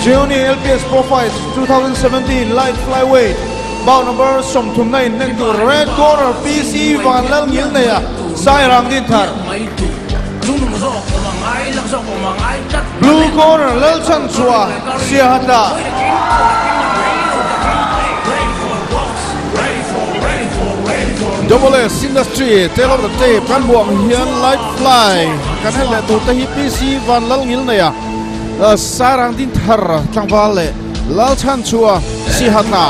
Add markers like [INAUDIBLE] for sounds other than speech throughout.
Juni LPS Profiles 2017 Light Flyweight. Bout number som thum nai neng tu red corner PC van lal nhiên này à. Sai rang điện thật. Blue corner lal chan chua sia hata Double S Industry Tale of the Tape kan buang hian light fly. Kan hele tu ta hi PC van lal nhiên này à. Ờ, sarang din thar tlangwal le lal chan chua, si hata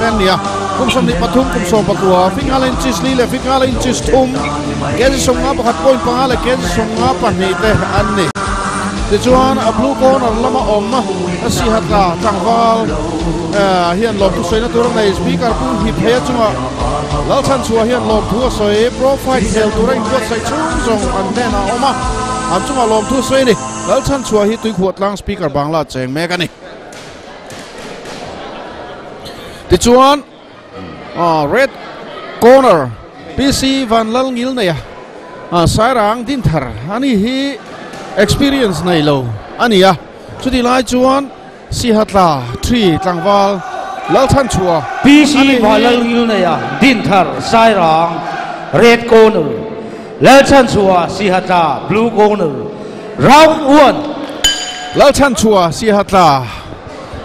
kan nia kum som ni pathum kum so pakwa fingal in chis li le fingal in chis thum ke song nga pakhat point panga le ke song nga pa ni te an ni te chuan a à, blue corner à, lama om a si hata tlangwal hian lom tu soina tur nei speaker pu hi phaya chunga lal chan chua hian lom thu soi profile hel turai ko sai chung zong an ne na oma am chunga lom thu soi ni lal chan chua hi tui khuat lang speaker bangla cheng me ka ni ti chuan red corner pc van lal ngil nei ya à. sairang din thar, ani hi experience nei lo ani ya chuti lai chuan si hatla 3 tlangwal lal chan chua PC Valal Yunaya Dinthar Sairang Red Corner Lalchan Chua Sihata Blue Corner Round 1 lal chan chua si hatla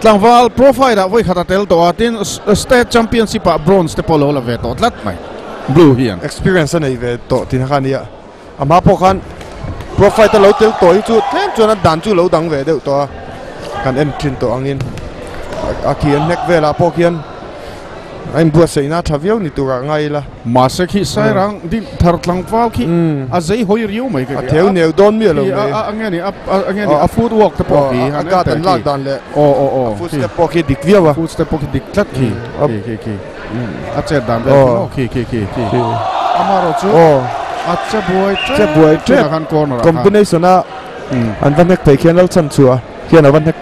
tlangwal profile da voi khata tel to atin state championship a bronze te polo la ve to tlat mai blue hian experience nei ve to tin khan ya ama po khan profile ta lo tel to hi chu tlem chuan dan chu lo dang ve deuh to. Kan en thin to angin a kian nek vela po kian anh bua sei na thaviau ni tura ngai la ma se khi sai rang din thar tlangwal khi a zei hoi riu mai a ke theu neu don mi lo a me a anga ni a anga ni a food walk te po ki a ka tan lak dan le o o o foot step po ki dik viawa food step po ki dik tlat ki ki ki ki a che dan ve Oh. no ki ki ki ki amaro chu oh a che che buai tre. Kan corner combination a Mm. an van nek pe kian al chan chua. Kian a van nek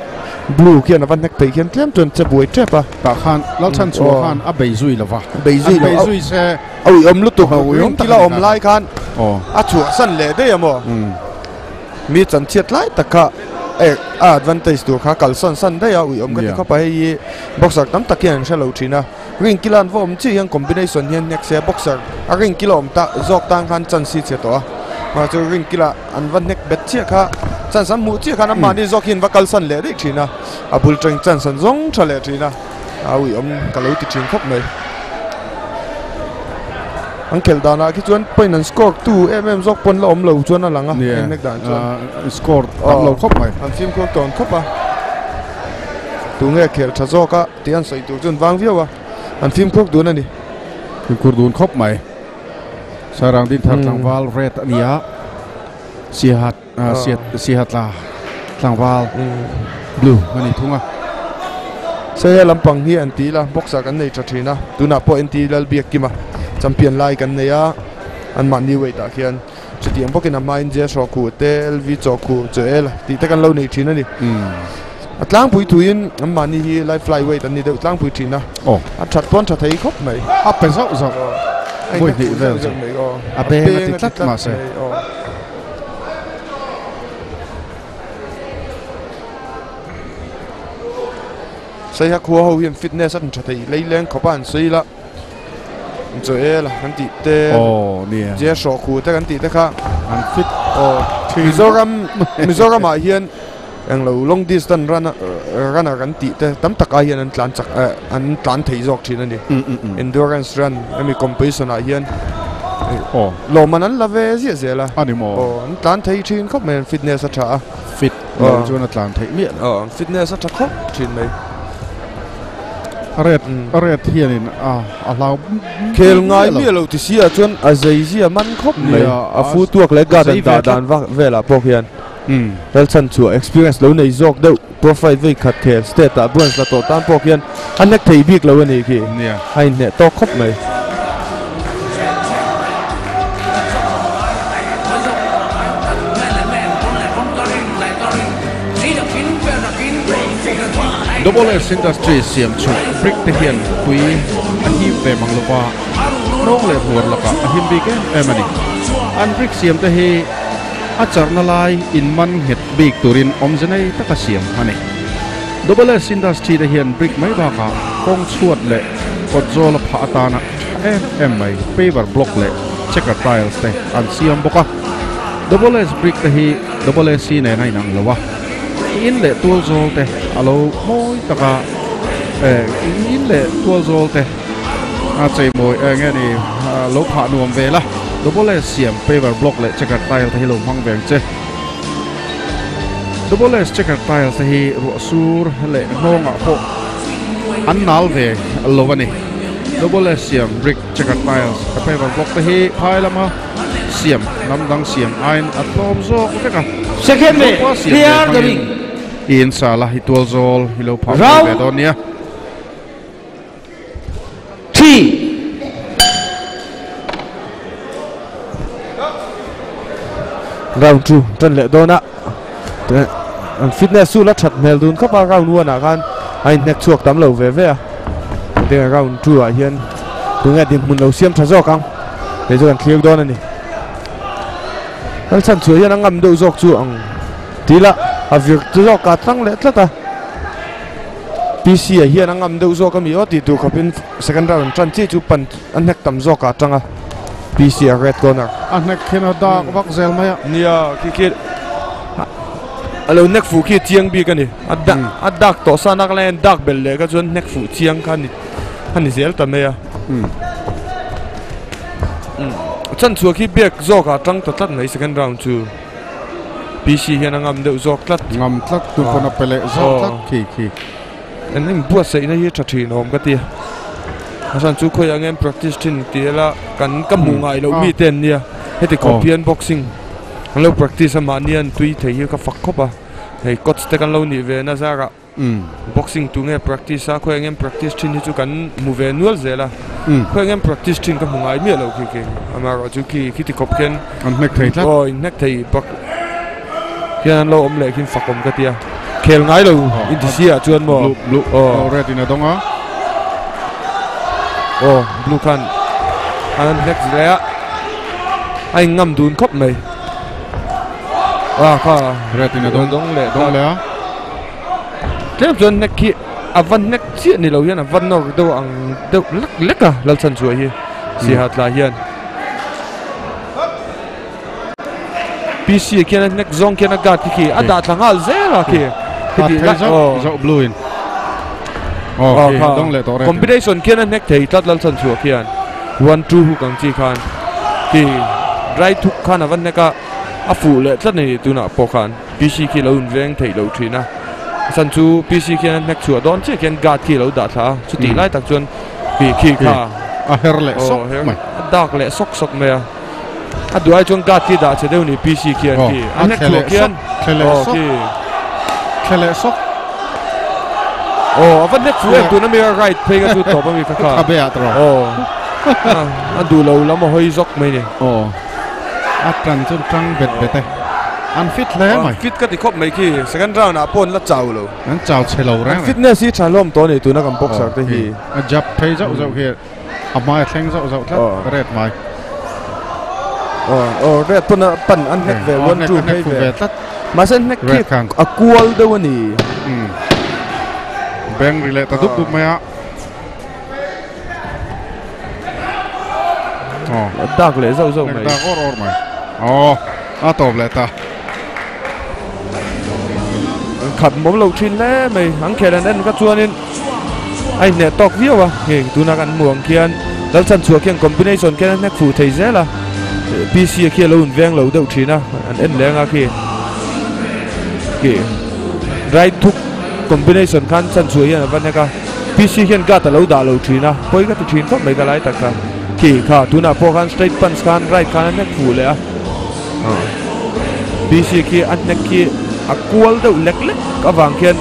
blue kian a van nek pe kian tlem chuan che buai tre pa. Ta khan lal chan chua Oh. khan a bei zui lova bei zui bei lo zui se au om lu tu Au, au i om ni om ka. lai khan. O a chua san le de amo mm mi chan chiat lai taka e a advantage tu kha kal san de ya ui om ka kha pa hi boxer tam takian shalo thina ring kilan vom chi yang combination hian nek se boxer. A ring kilo om ta zok tang khan chan si che to ma chu ring kila an van nek bet chi kha. Chan san mu chi kha na ma ni zok hin va kal san le de thina a bul tring chan san zong thale thina a ui om ka lo ti thin khop mai khel dana ki chuan point an score 2 mm zok pon la om lo chuan a langa ne nek dan chuan score tam lo khop mai an phim ko ton khopa tu nge khel tha zo ka ti an soi tu chun wang viawa an phim ko du na ni ki kurdun khop mai sarang din thar Mm. tlangwal red ania si hat Ah. si si hat la tlangwal blue ani thunga se he lampang hi an ti la boxa kan nei tha thina tu na? Po en ti lal biak ki ma champion lai kan nei a an man ni wei ta khian chu tiang bokin a main je sho ku te lv cho ku cho el ti te kan lo nei thina ni mm a tlang pui tuin an man ni hi live flyweight an ni de tlang pui thina oh a that pon tha thei khop mai. A pe zau. Zau Voi ni vel zo. A be nga ti tlat ma se. sai ha khuwa ho hian fitness at tha thei leileng khopan sei la. Cho e la kan ti te. Oh nia je sho khu te kan ti te kha. An fit o. mizoram [LAUGHS] mizoram a hian ang lo long distance run run kan ti te tam tak a hian an tlan chak an tlan thei jok thin ani mm endurance run ami competition a hian oh lo man an lave zia zia la ani mo o an tlan thei thin khop men fitness a tha fit Oh. lo chuan atlan thei mi o fitness a tha khop thin mai aret aret hianin a a lau. Khel ngai mi lo ti sia chuan a zei zia man khop mai Yeah, a fu tuak le ga dan zei da dan va vela pok hian rel chan chu experience lo nei jok deuh profile ve khat the state ta bronze la to tan pok hian an nek thei bik lo ani nia. Hai ne to khop mai. Double s industry siam chu. Brick te hian pui a hi ve manglowa rong le huar laka a him bi ke emani an brick siam te hi a Inman lai in het big turin om janai taka siam ani double s industry da hian brick mai ba ka, kong chuat le ko zol pha Atana na em mai paper block le, checker tiles te an siam boka. Double s brick te hi, double s ne ngai nang lawa in le tool zol te, alo moi taka eh, in le tool zol te, a chei moi eh, nge ni eh, lo pha nuam ve la double s siam paper block le checker tile te hi lo mang veng che double S checker tile sa hi ru sur le hnonga pho an nal ve lovani double S siam brick checker tiles pe bal bok ta hi phai lama siam nam dang siam ain atlom zo ko te ka Second siam clear the ring. in sala hi tual zol hi lo Round. ve don round two tan le dona Te- an fitness su la that mel dun khapa round one a kan ai nek chuak tam lo ve ve a te round two a hian tu nge dim mun lo siam tha zo kang le zo kan clear dona ni kan chan chu hian angam do zok chu ang tila a việc tu zo ka tang le tlata PC a hian angam do zo ka mi o ti tu khapin second round tran chi chu pan an nek tam zo ka tanga à? PC a red corner. An nek khena da vak zel maya nia ki ki alo nek fu ki chiang bi kan ni adda adak to sanak len dak bel le ka chon nek fu chiang kan ni han ni zel ta me ya Mm. chan chu ki bek zo ka tang ta tat nei second round chu PC hian angam de zo klat ngam tlak tu kona pele zo Oh. tlak ki ki en ning bua sei na hi tha thi nom ka ti asan chu khoi angem practice tin ti la kan ka mu ngai lo mi ten nia heti Oh. kompian boxing. An lo practice ma nian tui thei hi ka fak khopa hei coach te kan lo ni ve na zara mm boxing tu nge practice a khoi angem practice thin hi chu kan mu ve nual zela mm khoi angem practice thin ka mu ngai mi lo ki ki ama ro chu ki ki ti kop ken an nek thei tlak oi nek thei bak kian lo om le kin fak om ka tia khel ngai lo in ti sia chuan mo Oh. oh red in adonga oh blue kan an nek zela ai ngam dun khop mai à kha red in adong dong le dong le Thế chuan nek ki a van nek chi ni lo hian a van nor do ang do lek lek a lal chan chuai hi si hat la hian PC kian nek zong kian a gat ki a da tlangal zela ki Ki thei la- zo oh. zo blue in okay ha. dong le to red in. combination kian a nek thei tat lal chan chu kian. One two hu kang chi khan. Ki right hook khan a van nek a fu le tlat ni tu na po khan. PC ki lo un veng thei lo thina san chu PC kian nek chu don che kian gat ki lo da tha chu ti lai tak chuan ki ki kha. A her le Oh, sok mai dak le sok sok me a duai chuan gat ki da che deu ni PC kian. Ki a nek thele chu kian. thele sok. ki khele sok oh a van nek fu tu na me right pe ga chu to pa mi ka kha a be a tro oh a- a du lo lam a hoi zok mai ni oh a tran chun trăng bet bete an fit le mai fit ka ti khop mai ki second round a pon la chau lo an chao che lo rang fitness hi thalom to ni tu na kam boxer te hi a jap thei zo zo here a mai thleng zo zo Oh. thlat red mai oh oh red pon a pan an nek ve one two fu ve tlat ma sen nek ki a kual de wani mm beng rile ta dup Oh. dup mai a oh dak le zo zo mai da or or mai oh a top le ta. Khap mom lo thin le mai ang khelan den ka chuanin ai ne tok viu à. Nge tu na kan muang kian dal chan chua kian combination kian nek fu thei zela PC kia lo un veng lo deuh thina an en lenga ki ki right thuk combination khan chan chua hian van neka PC hian ga ta lo da lo thina poi ga thin khop mai ga lai tak ka ki kha tu na po khan straight punch khan right khan nek fu le a. PC ki an nek ki a kual deuh lek lek ka wang kian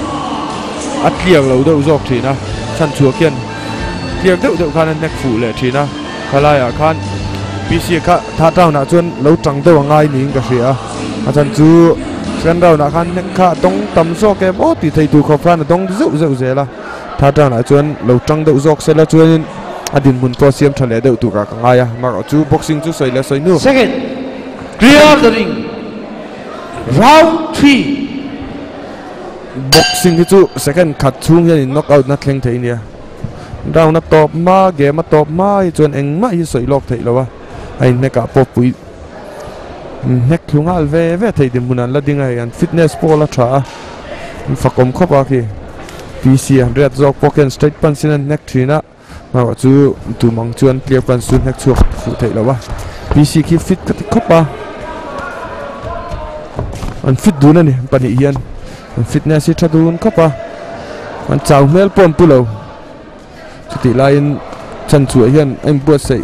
a tliang lo deuh zawk thina chan chua kian tliang deuh deuh khan an nek fu le thina khalaya khan. PC kha tha tau na chuan lo tang deuh ngai ning ka hria a chan chu rau na khan nek kha tong tam zo ke bo ti thei tu kho phan dong zeu zeu zela tha tau na chuan lo tang deuh zawk sela chuan adin mun to siam thale deuh tu ka ka ngai a mar chu boxing chu soi le soi nu Second, clear the ring. Round three. boxing hi chu second khat chung hian knockout na thleng thei nia round na top ma game a top ma hi chuan eng ma hi soi lok thei lowa ai ne ka po pui nek thungal ve ve thei dim munan la dinga hian fitness pol a tha fakom khopa ki PC 100 zok poken straight pan sin nek thina ma wa chu tu mang chuan clear pan sun nek chu fu thei lowa PC ki fit ka ti khopa an fit dun ani pani hian an fitness i tha dun khopa an chau mel pon pulo chuti lain chan chu hian em buat sei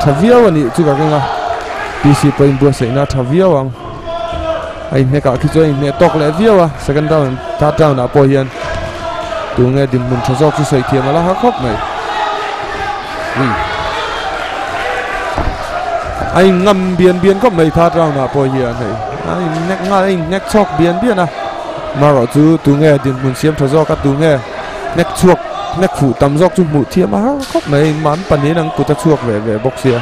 thaviaw ani chu ka kenga PC point bua se na tha thaviaw ang ai me ka ki choi ne tok le viawa second down third down a po hian tu nge dim mun tha jok chu sei thiam ala ha khop mai ai ngam bian bian khop mai third down a po hian hei ai nek nga ai nek chok bian bian à mà rõ chú tu nghe điện muốn xiêm thở do các tu nghe. Nek chuộc nek phủ tầm dọc chung mũ thiêm mà khóc này. Mán pan นี้ năng cụ ta chuộc về về bốc xia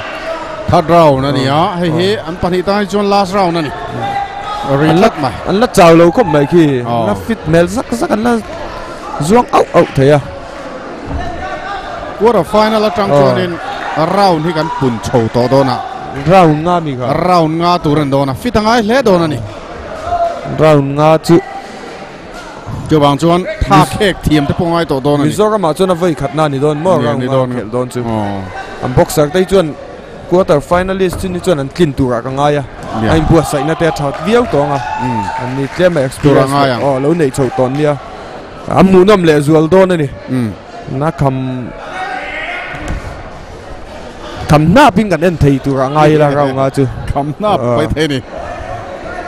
third round na ni a hei hi an pani tai chuan last round ni relax mai anh lát chào lâu khóc này khi Ờ. nó fit mel rắc rắc anh là zuang ốc ốc thế à? Quarter final atang Ờ. chuan in round hi kan pun chho to do na round nga mi kha round nga turan do na fit angai hle do na ni round nga chu chu bang chuan tha khek thiam te pongai to do na ni Mizoram mà cho nó vây khát na ni don mo Nè, round ni nga don. khel don chu oh am boxer tay chuan quarter finalist chu ni chuan an kin tu ra ka nga ya Yeah. anh buat sai na te thau viau to nga. Mm. Anh ni tlem experience. Oh lo nei chho ton nia am mu nam le zual don ani mm. Na kham kham na pin kan en thei tu ra ngai la rau nga chu. [LAUGHS] Kham na Ờ. pai the ni.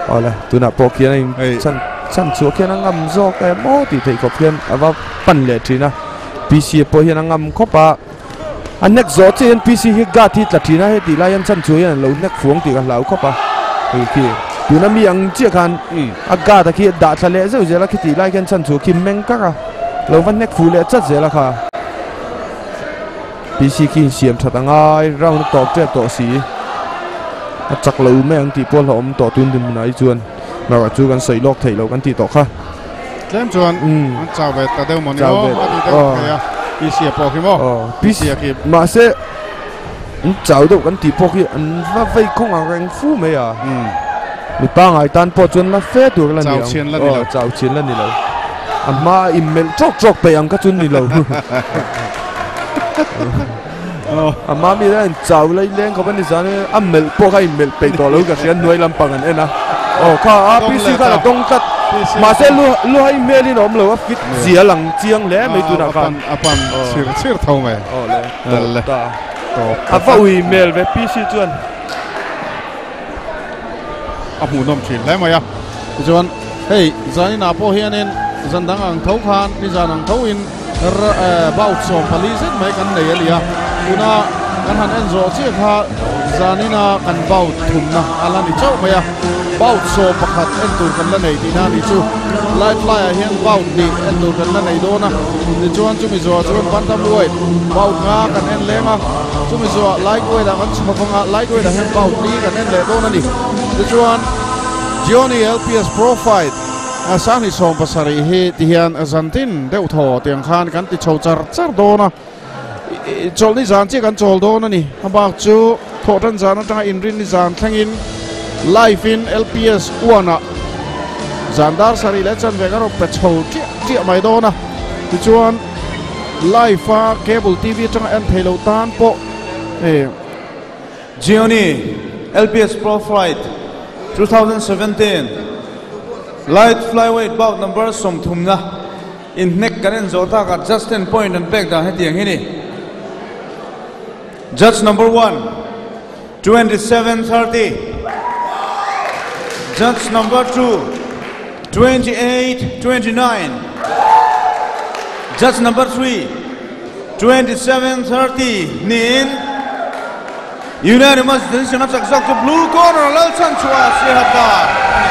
Ole tu na po ai Hey. chan chan chu ang ngam zo ka mo ti thei khop kian awa pan le thina pc po hian ngam khopa an nek zo chen pc hi ga thi tla thina he ti lai an chan chu hian lo nek fuang ti ka lau khopa hi ki tu na mi ang chia khan mm aga ta ki da tha le zo je la ki ti lai kian chan chu kim meng ka ka lo van nek fu le chat je la kha PC ki siam that angai round top te to si a chak lo me ang ti pol hom to tun dim nai chuan ma ra chu kan sei lok thei lo kan ti to kha tlem chuan an chau ve ta deu mo ni Chau o ve. ati te ya i sia po ki mo oh pi PC sia ki ma se an chau do kan ti po ki an va vei khong ang reng fu me à? Mm mi pa ngai tan po chuan la fe tur la ni Chau chien la ni lo. chau chien la ni lo amma email chok chok pe ang ka chun ni lo oh amma mi da chau lai leng ko ban ni san amel po ka email pe to lo ka sian noi lam pangan ena oh kha a Dong PC le ka la ta. Mà sẽ lu lu hay mê đi nóm lâu fit Ừ. dìa lằng chiang lẽ mấy tu nào apan kan apan Ờ. sir sir thau me oh lẽ Ờ, lẽ. to à vợ email về PC chuan a mu nom thin lai mai ya chuan hei zani na po hian in zan dang ang thau khan ni zan ang thau in baut som pali zet mai kan nei alia una kan han en zo chi kha zani kan baut thum ala ni chau mai ya so pakhat en tur kan la nei ti na ni chu light fly a hian baut ni en tur kan la nei do na ni chuan chu mi zo chuan ban tam luai baut nga kan en lenga chu mi zo like way da kan chho khonga like way da hian baut ni kan en le do na ni ni chuan Johnny LPS Profile. À, a sang ni som pasari hi ti hian zantin à, deuh tiang khan kan ti chho char char do na chol ni zan chi kan chol do na ni habak chu tho tan zan atanga in rin ni zan thangin live in LPS uana zandar sari le chan vega ro pe chho chi chi mai do na ti chuan live fa cable tv tanga an thelo tan po eh Gioni LPS Pro Flight 2017 Light flyweight bout number som thumna in neck karen zota ka just 10 point and back da hetiang hini Judge number 1 2730 Judge number 2 2829 Judge number 3 2730 Nin. Unanimous decision of success to blue corner Lalsan Chua Sihata